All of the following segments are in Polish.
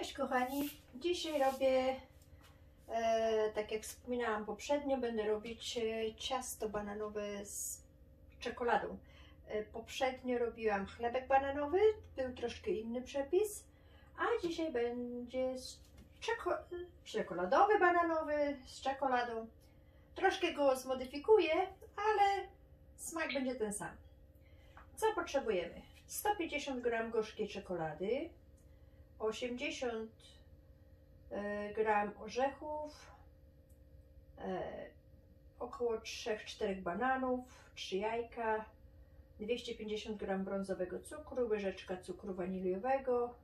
Cześć kochani, dzisiaj robię, e, tak jak wspominałam poprzednio, będę robić e, ciasto bananowe z czekoladą. E, poprzednio robiłam chlebek bananowy, był troszkę inny przepis, a dzisiaj będzie czeko czekoladowy bananowy z czekoladą. Troszkę go zmodyfikuję, ale smak będzie ten sam. Co potrzebujemy? 150 g gorzkiej czekolady, 80 e, gram orzechów, e, około 3-4 bananów, 3 jajka, 250 gram brązowego cukru, łyżeczka cukru waniliowego,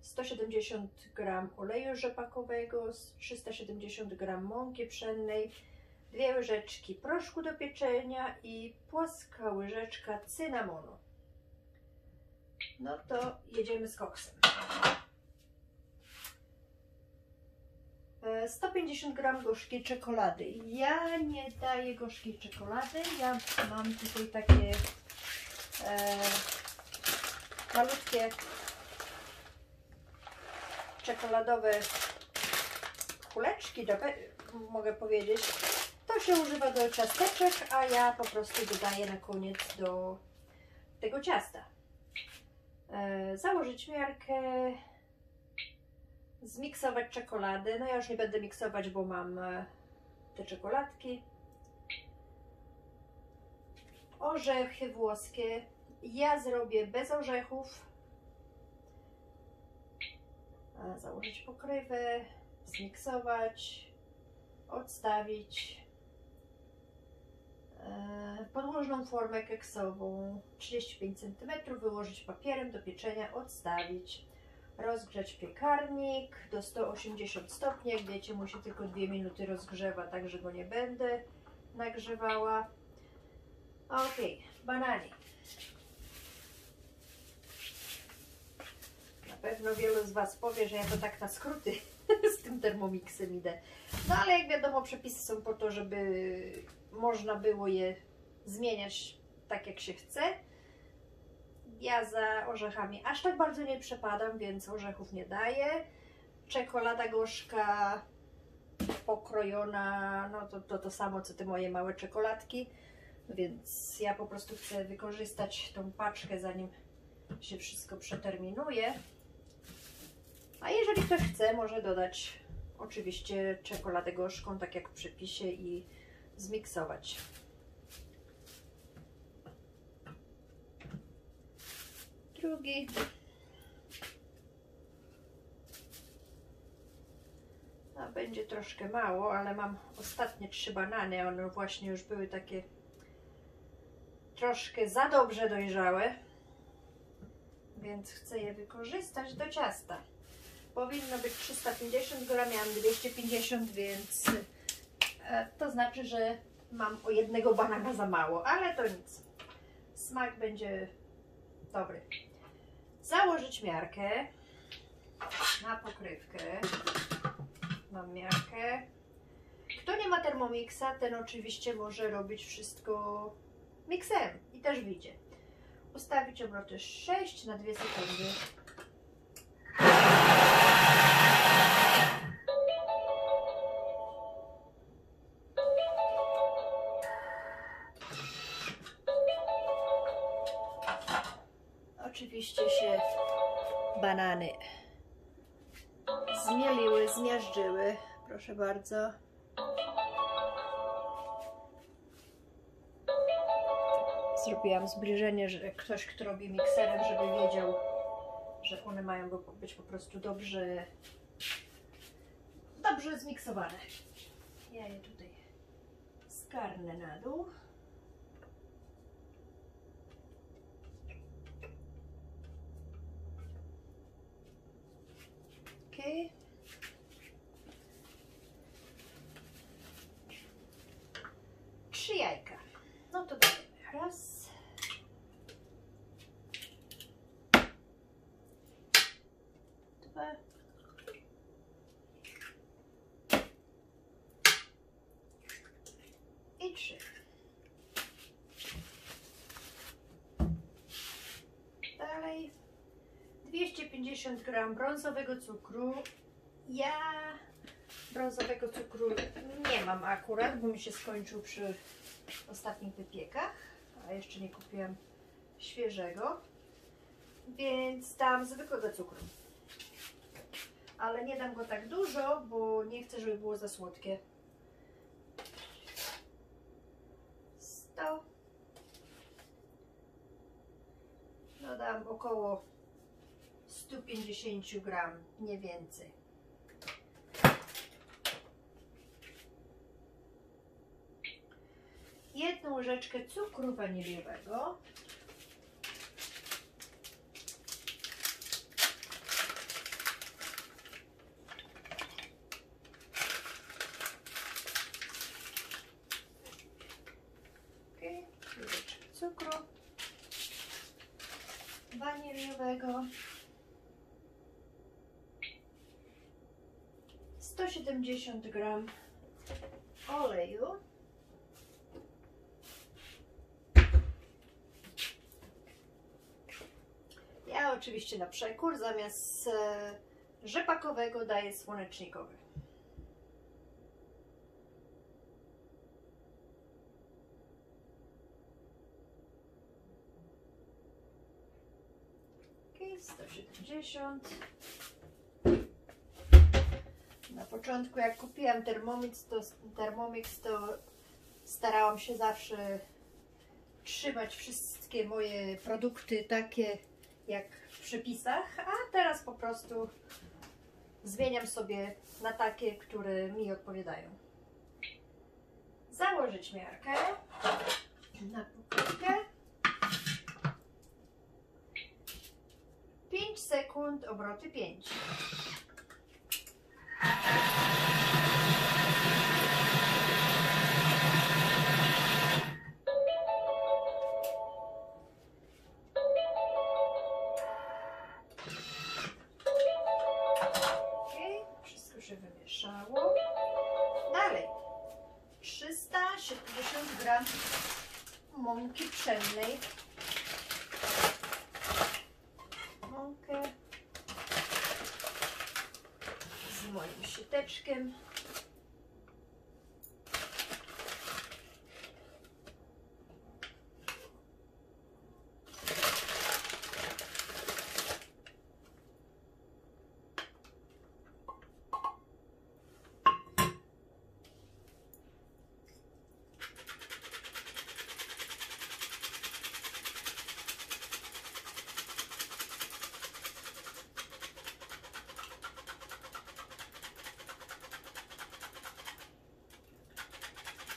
170 gram oleju rzepakowego, 370 gram mąki pszennej, dwie łyżeczki proszku do pieczenia i płaska łyżeczka cynamonu. No to jedziemy z koksem. 150 gram gorzkiej czekolady. Ja nie daję gorzkiej czekolady. Ja mam tutaj takie e, malutkie czekoladowe kuleczki, mogę powiedzieć. To się używa do ciasteczek, a ja po prostu dodaję na koniec do tego ciasta. E, założyć miarkę, zmiksować czekoladę. No ja już nie będę miksować, bo mam e, te czekoladki. Orzechy włoskie. Ja zrobię bez orzechów. Założyć pokrywę, zmiksować, odstawić. E, podłużną formę keksową 35 cm, wyłożyć papierem do pieczenia, odstawić, rozgrzać piekarnik do 180 stopni, jak wiecie mu się tylko 2 minuty rozgrzewa, także go nie będę nagrzewała. Ok, banani. Na pewno wielu z Was powie, że ja to tak na skróty z tym termomixem idę. No ale jak wiadomo przepisy są po to, żeby można było je zmieniać tak jak się chce. Ja za orzechami aż tak bardzo nie przepadam, więc orzechów nie daję. Czekolada gorzka pokrojona, no to, to to samo co te moje małe czekoladki, więc ja po prostu chcę wykorzystać tą paczkę zanim się wszystko przeterminuje. A jeżeli ktoś chce, może dodać oczywiście czekoladę gorzką, tak jak w przepisie i zmiksować. Drugi. A będzie troszkę mało, ale mam ostatnie trzy banany. One właśnie już były takie troszkę za dobrze dojrzałe, więc chcę je wykorzystać do ciasta. Powinno być 350 gram, miałam 250, więc to znaczy, że mam o jednego banana za mało, ale to nic. Smak będzie dobry. Założyć miarkę na pokrywkę. Mam miarkę. Kto nie ma Thermomixa, ten oczywiście może robić wszystko miksem i też widzie. Ustawić obroty 6 na 2 sekundy. Zmiażdżyły. Proszę bardzo. Zrobiłam zbliżenie, że ktoś, kto robi mikserem, żeby wiedział, że one mają być po prostu dobrze dobrze zmiksowane. Ja je tutaj skarnę na dół. Trzy 50 gram brązowego cukru. Ja brązowego cukru nie mam akurat, bo mi się skończył przy ostatnich wypiekach, a jeszcze nie kupiłam świeżego, więc dam zwykłego cukru. Ale nie dam go tak dużo, bo nie chcę, żeby było za słodkie. 100. Dodam no około 150 gram, nie więcej. Jedną łyżeczkę cukru waniliowego. Okay. Łyżeczkę cukru waniliowego. 170 gram oleju. Ja oczywiście na przekór zamiast e, rzepakowego daję słonecznikowy. Ok, 170. Początku jak kupiłam Thermomix, to, Thermomix, to starałam się zawsze trzymać wszystkie moje produkty takie jak w przepisach, a teraz po prostu zmieniam sobie na takie, które mi odpowiadają. Założyć miarkę na pokrytkę. 5 sekund, obroty 5. moim siteczkiem.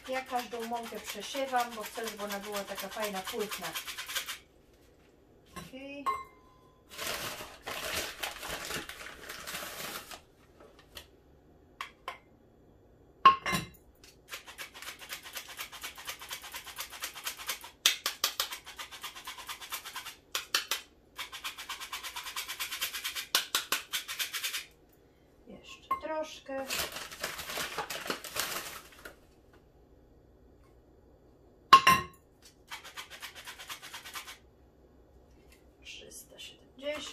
Ja każdą mąkę przesiewam, bo chcę, żeby ona była taka fajna, płynna.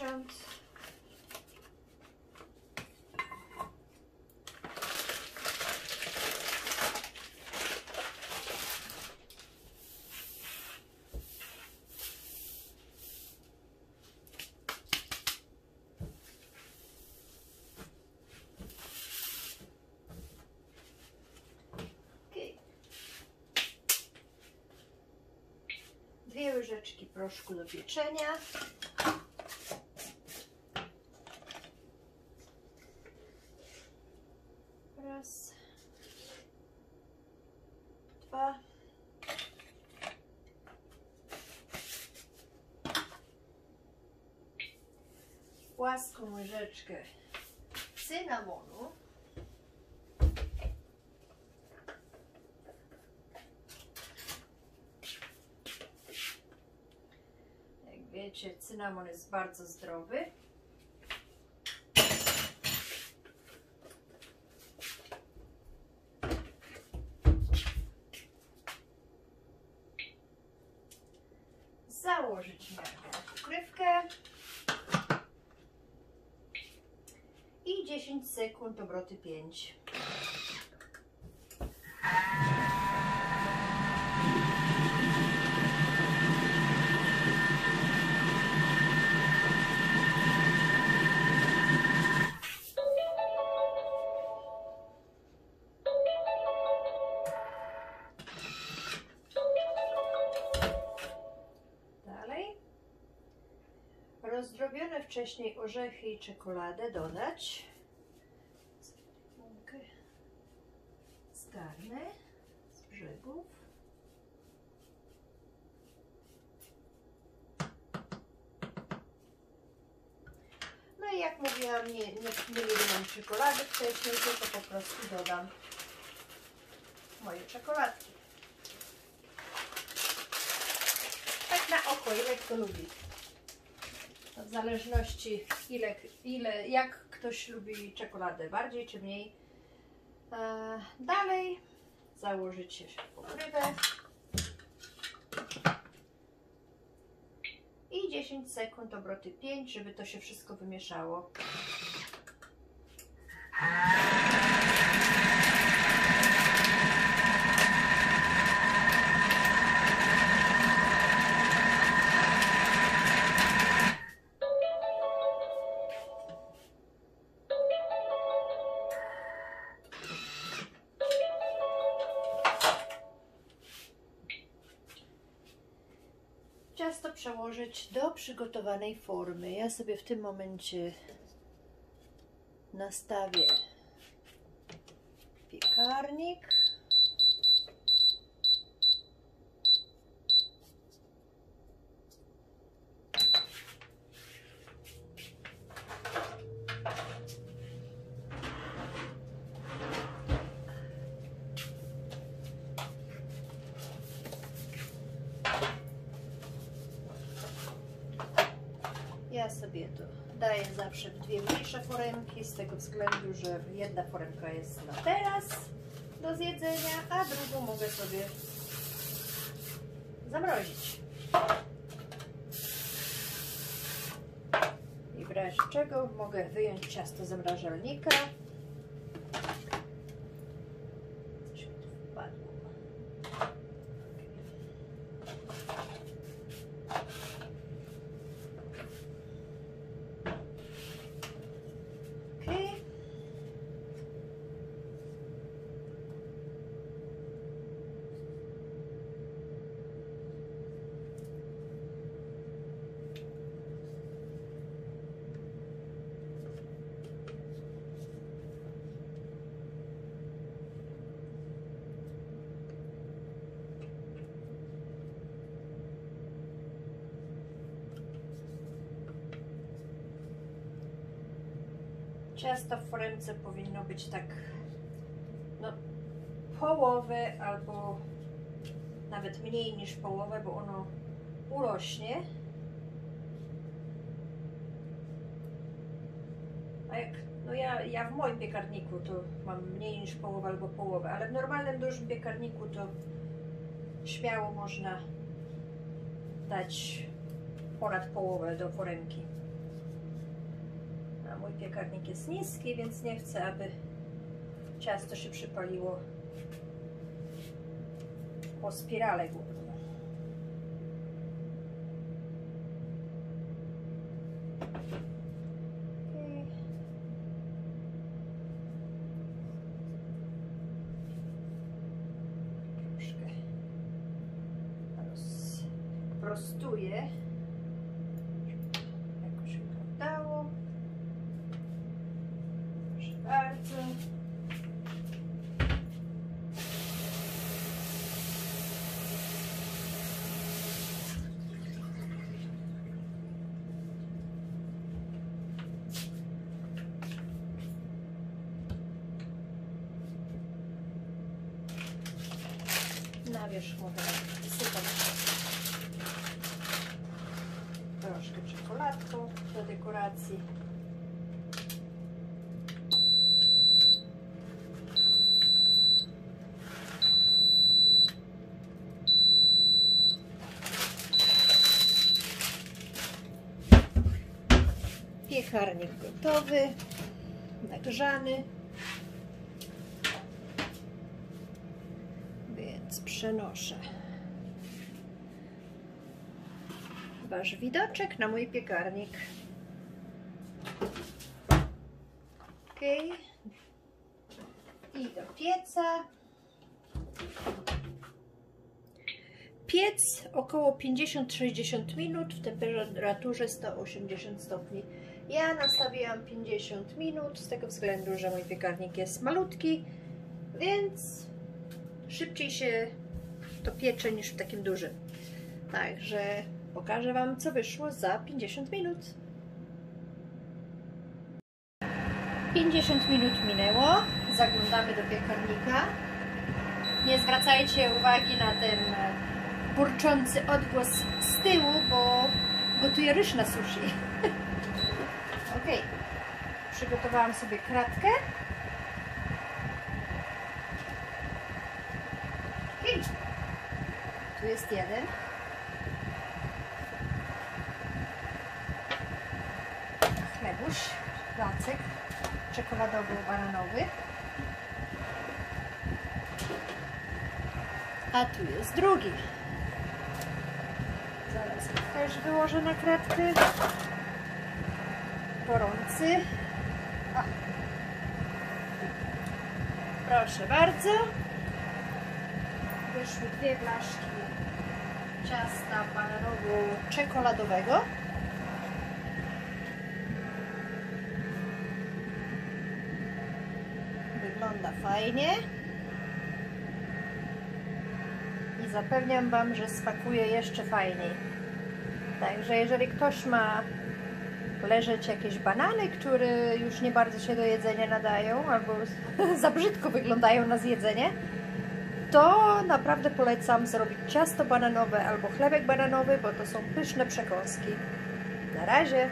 Okej. Dwie łyżeczki proszku do pieczenia. Raz. Dwa. Płaską łyżeczkę cynamonu. Jak wiecie, cynamon jest bardzo zdrowy. Założyć miarkę pokrywkę. i 10 sekund obroty 5. wcześniej orzechy i czekoladę dodać. Mąkę zgarnę z brzegów. No i jak mówiłam, nie, nie, nie lubiłam czekolady wcześniej, tylko po prostu dodam moje czekoladki. Tak na oko, ile kto lubi. W zależności ile, ile, jak ktoś lubi czekoladę, bardziej czy mniej. E, dalej założycie pokrywę. I 10 sekund obroty 5, żeby to się wszystko wymieszało. Do przygotowanej formy. Ja sobie w tym momencie nastawię piekarnik. Ja sobie daję zawsze dwie mniejsze foremki, z tego względu, że jedna foremka jest na teraz do zjedzenia, a drugą mogę sobie zamrozić. I w razie czego mogę wyjąć ciasto z zamrażalnika. Coś mi tu wpadło. Okej. Ciasto w foremce powinno być tak no, połowę albo nawet mniej niż połowę, bo ono urośnie. A jak, no ja, ja w moim piekarniku to mam mniej niż połowę albo połowę, ale w normalnym dużym piekarniku to śmiało można dać ponad połowę do foremki. Piekarnik jest niski, więc nie chcę, aby ciasto się przypaliło po spirale. Okej. Troszkę rozprostuję. Jakoś mi to udało. Proszę bardzo. Na wierzch mogę sypać troszkę czekoladką do dekoracji. Piekarnik gotowy. nagrzany. Więc przenoszę Wasz widoczek na mój piekarnik. Ok. I do pieca. Piec około 50-60 minut w temperaturze 180 stopni. Ja nastawiłam 50 minut z tego względu, że mój piekarnik jest malutki, więc szybciej się to piecze niż w takim dużym. Także pokażę Wam, co wyszło za 50 minut. 50 minut minęło, zaglądamy do piekarnika. Nie zwracajcie uwagi na ten burczący odgłos z tyłu, bo gotuję ryż na sushi. ok, przygotowałam sobie kratkę. Okay. Tu jest jeden. Chlebuś, placek czekoladowo-bananowy. A tu jest drugi. Zaraz też wyłożę na kratkę. Gorący. O. Proszę bardzo. Wyszły dwie blaszki ciasta bananowo-czekoladowego. Wygląda fajnie. I zapewniam Wam, że smakuje jeszcze fajniej. Także jeżeli ktoś ma leżeć jakieś banany, które już nie bardzo się do jedzenia nadają, albo za brzydko wyglądają na zjedzenie, to naprawdę polecam zrobić ciasto bananowe albo chlebek bananowy, bo to są pyszne przekąski. Na razie!